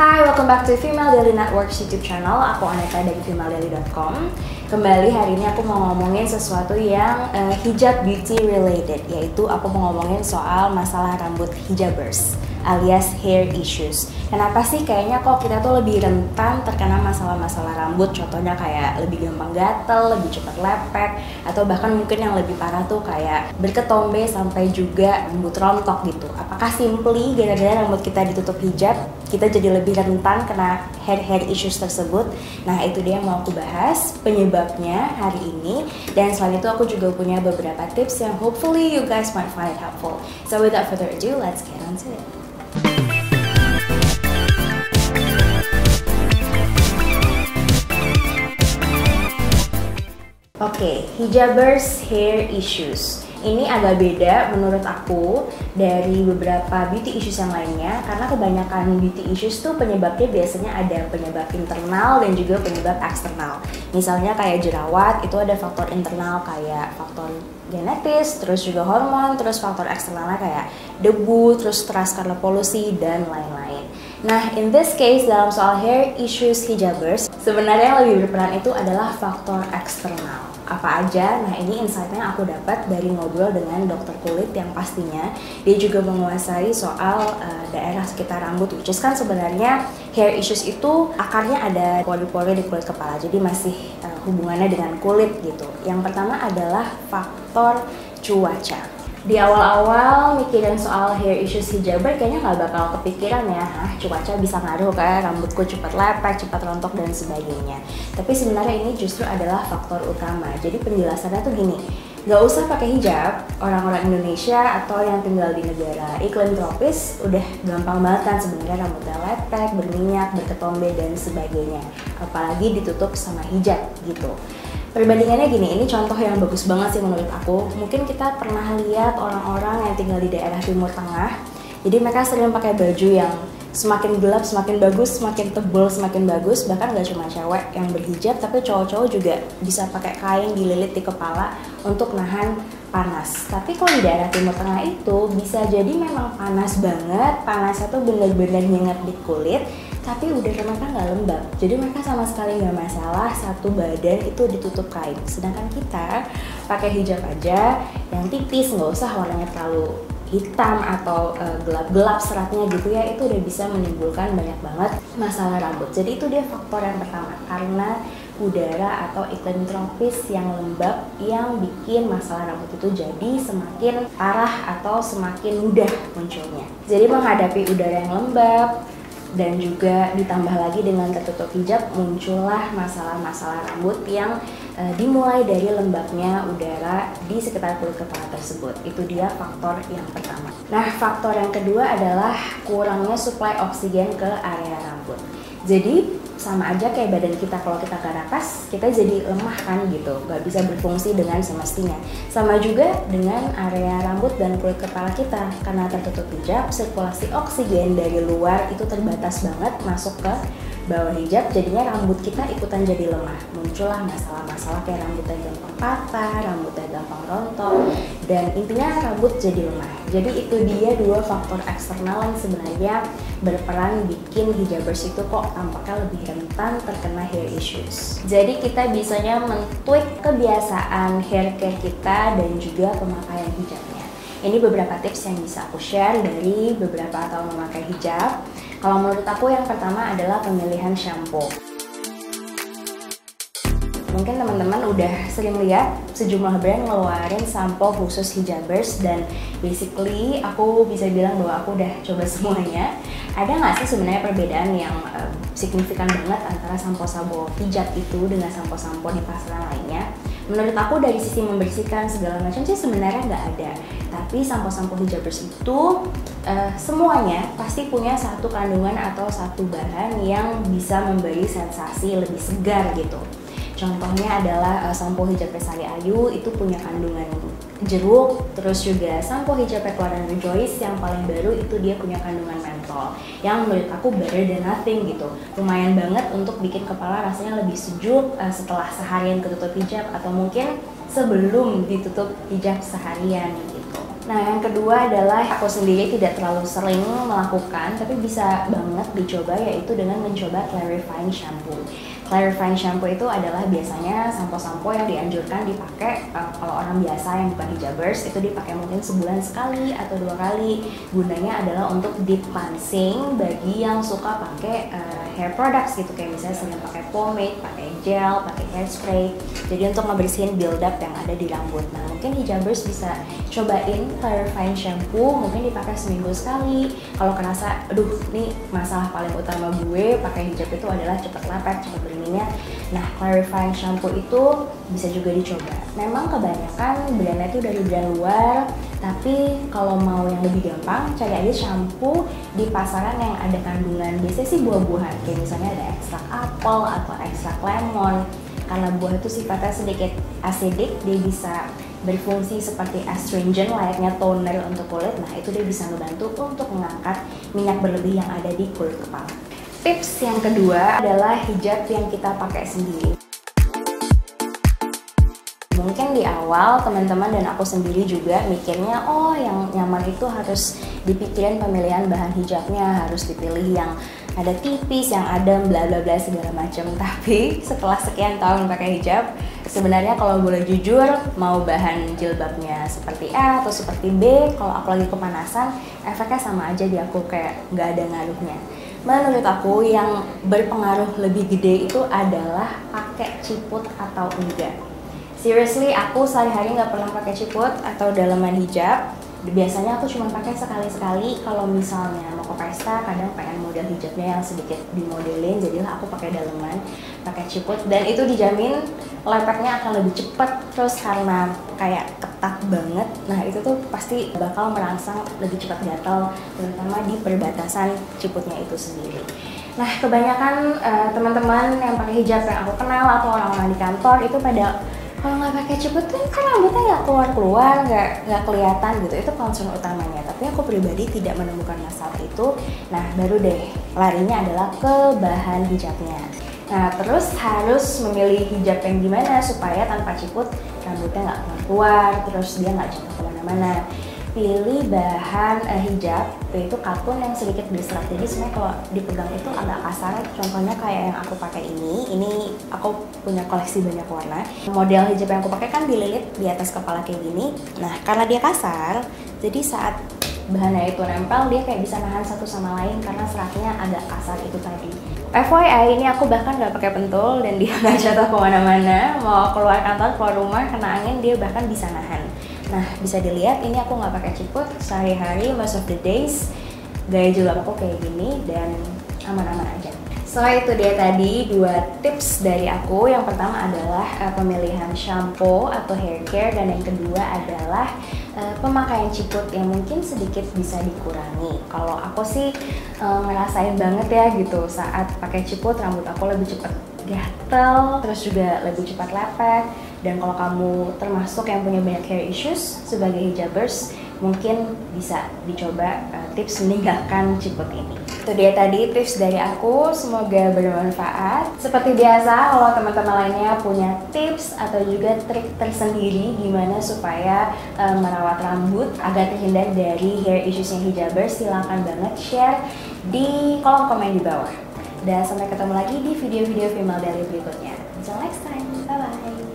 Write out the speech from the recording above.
Hai, welcome back to Female Daily Networks YouTube channel. Aku Aneta dari femaledaily.com. Kembali hari ini aku mau ngomongin sesuatu yang uh, hijab beauty related, yaitu aku mau ngomongin soal masalah rambut hijabers alias hair issues. Kenapa sih kayaknya kok kita tuh lebih rentan terkena masalah-masalah rambut? Contohnya kayak lebih gampang gatel, lebih cepat lepek, atau bahkan mungkin yang lebih parah tuh kayak berketombe sampai juga rambut rontok gitu. Apakah simply gara-gara rambut kita ditutup hijab, kita jadi lebih rentan kena hair hair issues tersebut? Nah itu dia yang mau aku bahas penyebabnya hari ini. Dan selain itu aku juga punya beberapa tips yang hopefully you guys might find helpful. So without further ado, let's get on to it. Oke, okay, hijabers hair issues. Ini agak beda menurut aku dari beberapa beauty issues yang lainnya karena kebanyakan beauty issues tuh penyebabnya biasanya ada penyebab internal dan juga penyebab eksternal. Misalnya kayak jerawat itu ada faktor internal kayak faktor genetis, terus juga hormon, terus faktor eksternalnya kayak debu, terus stres karena polusi dan lain-lain. Nah, in this case dalam soal hair issues hijabers, sebenarnya yang lebih berperan itu adalah faktor eksternal apa aja. Nah ini insightnya aku dapat dari ngobrol dengan dokter kulit yang pastinya dia juga menguasai soal uh, daerah sekitar rambut, which is kan sebenarnya hair issues itu akarnya ada pori-pori di kulit kepala, jadi masih uh, hubungannya dengan kulit gitu. Yang pertama adalah faktor cuaca di awal-awal mikirin soal hair issues hijaber kayaknya nggak bakal kepikiran ya. Ah cuaca bisa ngaruh kayak rambutku cepat lepek, cepat rontok dan sebagainya. Tapi sebenarnya ini justru adalah faktor utama. Jadi penjelasannya tuh gini nggak usah pakai hijab orang-orang Indonesia atau yang tinggal di negara iklim tropis udah gampang banget kan sebenarnya rambutnya lepek, berminyak, berketombe dan sebagainya apalagi ditutup sama hijab gitu Perbandingannya gini, ini contoh yang bagus banget sih menurut aku. Mungkin kita pernah lihat orang-orang yang tinggal di daerah Timur Tengah. Jadi mereka sering pakai baju yang semakin gelap, semakin bagus, semakin tebal, semakin bagus. Bahkan gak cuma cewek yang berhijab, tapi cowok-cowok juga bisa pakai kain dililit di kepala untuk nahan panas. Tapi kalau di daerah Timur Tengah itu bisa jadi memang panas banget, panasnya tuh bener-bener nyengat di kulit, tapi udara mereka nggak lembab jadi mereka sama sekali nggak masalah satu badan itu ditutup kain sedangkan kita pakai hijab aja yang tipis nggak usah warnanya terlalu hitam atau gelap gelap-gelap seratnya gitu ya itu udah bisa menimbulkan banyak banget masalah rambut. Jadi itu dia faktor yang pertama karena udara atau iklim tropis yang lembab yang bikin masalah rambut itu jadi semakin parah atau semakin mudah munculnya. Jadi menghadapi udara yang lembab dan juga ditambah lagi dengan tertutup hijab muncullah masalah-masalah rambut yang e, dimulai dari lembabnya udara di sekitar kulit kepala tersebut. Itu dia faktor yang pertama. Nah, faktor yang kedua adalah kurangnya suplai oksigen ke area rambut. Jadi sama aja kayak badan kita kalau kita gak napas kita jadi lemah kan gitu gak bisa berfungsi dengan semestinya sama juga dengan area rambut dan kulit kepala kita karena tertutup hijab sirkulasi oksigen dari luar itu terbatas banget masuk ke bawah hijab jadinya rambut kita ikutan jadi lemah muncullah masalah-masalah kayak rambutnya gampang patah rambutnya gampang rontok dan intinya rambut jadi lemah jadi itu dia dua faktor eksternal yang sebenarnya berperan bikin hijabers itu kok tampaknya lebih rentan terkena hair issues. Jadi kita bisanya mentweak kebiasaan hair care kita dan juga pemakaian hijabnya. Ini beberapa tips yang bisa aku share dari beberapa tahun memakai hijab. Kalau menurut aku yang pertama adalah pemilihan shampoo. Mungkin teman-teman udah sering lihat sejumlah brand ngeluarin sampo khusus hijabers dan basically aku bisa bilang bahwa aku udah coba semuanya. Ada nggak sih sebenarnya perbedaan yang uh, signifikan banget antara sampo-sampo hijab itu dengan sampo-sampo di pasaran lainnya? Menurut aku dari sisi membersihkan segala macam sih sebenarnya nggak ada. Tapi sampo-sampo hijabers itu uh, semuanya pasti punya satu kandungan atau satu bahan yang bisa memberi sensasi lebih segar gitu. Contohnya adalah uh, sampo hijab Pesari Ayu itu punya kandungan jeruk, terus juga sampo hijab keluaran Rejoice yang paling baru itu dia punya kandungan yang menurut aku better than nothing gitu. Lumayan banget untuk bikin kepala rasanya lebih sejuk uh, setelah seharian ketutup hijab atau mungkin sebelum ditutup hijab seharian gitu. Nah, yang kedua adalah aku sendiri tidak terlalu sering melakukan, tapi bisa banget dicoba yaitu dengan mencoba clarifying shampoo. Clarifying shampoo itu adalah biasanya sampo-sampo yang dianjurkan dipakai uh, kalau orang biasa yang bukan hijabers itu dipakai mungkin sebulan sekali atau dua kali. Gunanya adalah untuk deep cleansing bagi yang suka pakai uh, hair products gitu kayak misalnya sering pakai pomade, pakai gel, pakai hairspray. Jadi untuk ngebersihin build up yang ada di rambut. Nah, mungkin hijabers bisa cobain clarifying shampoo, mungkin dipakai seminggu sekali. Kalau kerasa, aduh, ini masalah paling utama gue pakai hijab itu adalah cepat lepek, cepat beri ininya. Nah, clarifying shampoo itu bisa juga dicoba. Memang kebanyakan brandnya itu dari brand luar, tapi kalau mau yang lebih gampang, cari aja shampoo di pasaran yang ada kandungan biasanya sih buah-buahan, kayak misalnya ada ekstrak apel atau ekstrak lemon. Karena buah itu sifatnya sedikit acidic, dia bisa berfungsi seperti astringent layaknya toner untuk kulit. Nah, itu dia bisa membantu untuk mengangkat minyak berlebih yang ada di kulit kepala. Tips yang kedua adalah hijab yang kita pakai sendiri. Mungkin di awal teman-teman dan aku sendiri juga mikirnya, oh yang nyaman itu harus dipikirin pemilihan bahan hijabnya, harus dipilih yang ada tipis, yang adem, bla bla bla segala macam. Tapi setelah sekian tahun pakai hijab, sebenarnya kalau boleh jujur, mau bahan jilbabnya seperti A atau seperti B, kalau aku lagi kepanasan, efeknya sama aja di aku kayak nggak ada ngaruhnya menurut aku yang berpengaruh lebih gede itu adalah pakai ciput atau enggak. Seriously, aku sehari-hari nggak pernah pakai ciput atau dalaman hijab. Biasanya aku cuma pakai sekali-sekali. Kalau misalnya mau ke pesta, kadang pengen model hijabnya yang sedikit dimodelin, jadilah aku pakai dalaman, pakai ciput dan itu dijamin lepeknya akan lebih cepat. Terus karena kayak ketat banget nah itu tuh pasti bakal merangsang lebih cepat gatal terutama di perbatasan ciputnya itu sendiri. Nah kebanyakan uh, teman-teman yang pakai hijab yang aku kenal atau orang-orang di kantor itu pada kalau nggak pakai ciput kan, kan rambutnya nggak keluar keluar nggak nggak kelihatan gitu. Itu concern utamanya. Tapi aku pribadi tidak menemukan masalah itu. Nah baru deh larinya adalah ke bahan hijabnya. Nah, terus harus memilih hijab yang gimana supaya tanpa ciput rambutnya nggak keluar, terus dia nggak jatuh ke mana-mana. Pilih bahan eh, hijab, yaitu katun yang sedikit berserat. Jadi sebenarnya kalau dipegang itu agak kasar. Contohnya kayak yang aku pakai ini, ini aku punya koleksi banyak warna. Model hijab yang aku pakai kan dililit di atas kepala kayak gini. Nah, karena dia kasar, jadi saat bahannya itu nempel, dia kayak bisa nahan satu sama lain karena seratnya agak kasar itu tadi. FYI ini aku bahkan nggak pakai pentul dan dia nggak jatuh ke mana-mana mau keluar kantor keluar rumah kena angin dia bahkan bisa nahan nah bisa dilihat ini aku nggak pakai ciput sehari-hari most of the days gaya jilbab aku kayak gini dan aman-aman aja So itu dia tadi dua tips dari aku. Yang pertama adalah uh, pemilihan shampoo atau hair care dan yang kedua adalah uh, pemakaian ciput yang mungkin sedikit bisa dikurangi. Kalau aku sih uh, ngerasain banget ya gitu saat pakai ciput rambut aku lebih cepat gatel, terus juga lebih cepat lepek. Dan kalau kamu termasuk yang punya banyak hair issues sebagai hijabers, mungkin bisa dicoba uh, tips meninggalkan ciput ini. Itu dia tadi tips dari aku, semoga bermanfaat. Seperti biasa, kalau teman-teman lainnya punya tips atau juga trik tersendiri gimana supaya uh, merawat rambut agar terhindar dari hair issuesnya hijabers, silahkan banget share di kolom komen di bawah. Dan sampai ketemu lagi di video-video female daily berikutnya. Until next time, bye-bye!